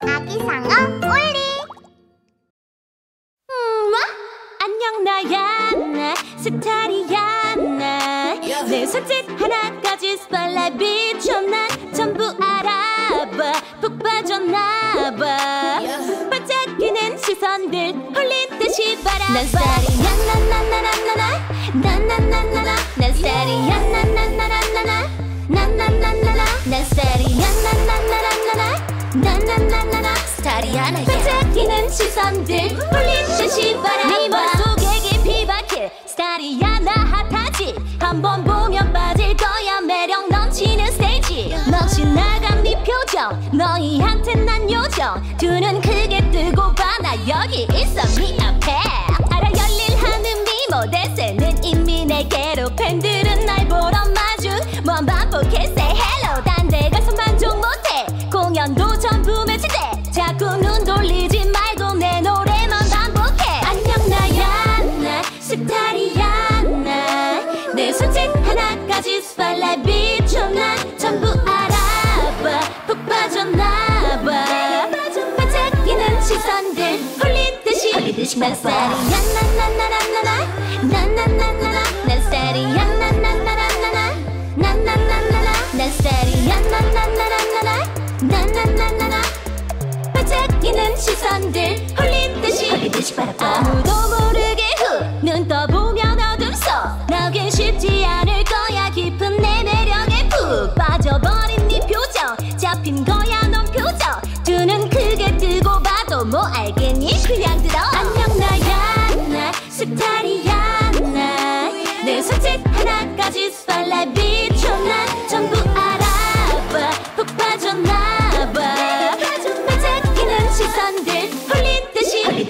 아기 상어 올리. 음, 안녕 나야 나 스타리야 나내 손짓 하나까지 스팔라이 비춰 난 전부 알아봐 푹 빠졌나봐. 반짝이는 시선들 홀린 듯이 바라봐. 난 스타리야 나나나나나나 나나나나나 난 스타리야 나나나나나나 반짝이는 시선들 홀린 듯이 바라봐. 네 맘속에 깊이 박힐 스타리야 나 핫하지. 한 번 보면 빠질 거야. 매력 넘치는 스테이지. 넋이 나간 네 표정 너희한테 난 요정. 두 눈 크게 뜨고 봐. 나 여기 있어. 네 앞에 알아 열릴 하는 미모 대세는 이미 내게로. 팬들은 날 보러 마주. 먼 반복해 say hello. 딴데 가서 만족 못해. 공연도 자꾸 눈 돌리지 말고 내 노래만 반복해. 안녕 나야 나 스타리야 나내 손짓 하나까지 스팔라이 비춰 난 전부 알아봐 푹 빠졌나봐. 반짝이는 시선들. 홀린 듯이 난 스타리야 나나나나나나 나나나나 반짝이는 시선들 홀린 듯이 아무도 모르게 후 눈 떠보면 어둠 속. 나오긴 쉽지 않을 거야. 깊은 내 매력에 푹 빠져버린 네 표정. 잡힌 거야 넌 표정. 두 눈 크게 뜨고 봐도 뭐 알겠니? 그냥 들어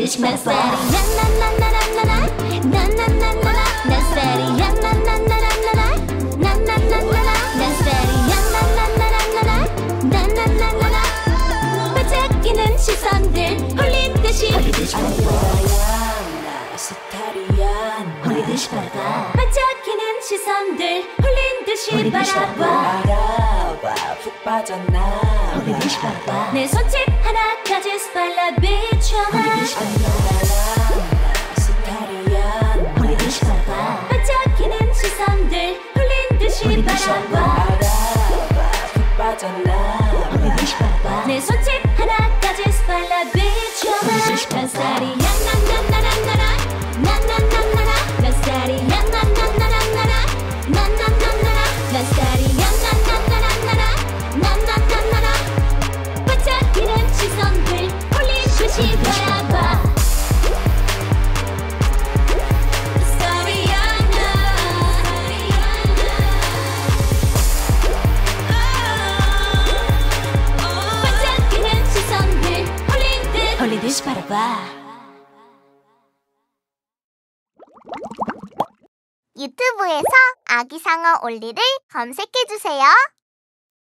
듯이 난 스타리야 나나나나나나 나나나나나 난 스타리야 나나나나나나 나나나나나 난 스타리야 나나나나나나 나나나나나. 반짝이는 시선들 홀린 듯이. 홀린 듯이 바라봐 반짝이는 시선들 홀린 듯이 바라봐. 알아봐 푹 빠졌나 홀린 듯이 바라봐. 내 손짓 홀린 듯이 바라봐. 반짝이는 시선들 홀린 듯이 바라봐. 바라봐. 내 손짓 듯이 바라봐 유튜브에서 아기상어 올리를 검색해주세요.